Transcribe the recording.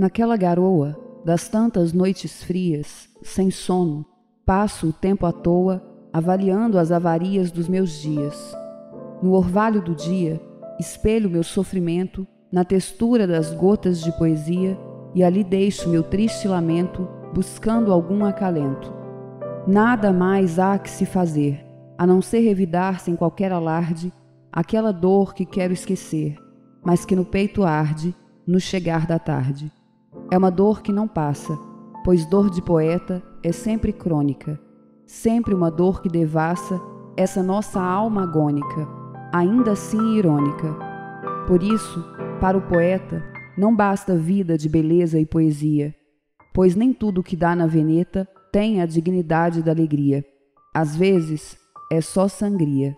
Naquela garoa das tantas noites frias, sem sono, passo o tempo à toa, avaliando as avarias dos meus dias. No orvalho do dia, espelho meu sofrimento na textura das gotas de poesia e ali deixo meu triste lamento, buscando algum acalento. Nada mais há que se fazer, a não ser revidar sem qualquer alarde aquela dor que quero esquecer, mas que no peito arde no chegar da tarde. É uma dor que não passa, pois dor de poeta é sempre crônica, sempre uma dor que devassa essa nossa alma agônica, ainda assim irônica. Por isso, para o poeta, não basta vida de beleza e poesia, pois nem tudo que dá na veneta tem a dignidade da alegria. Às vezes, é só sangria.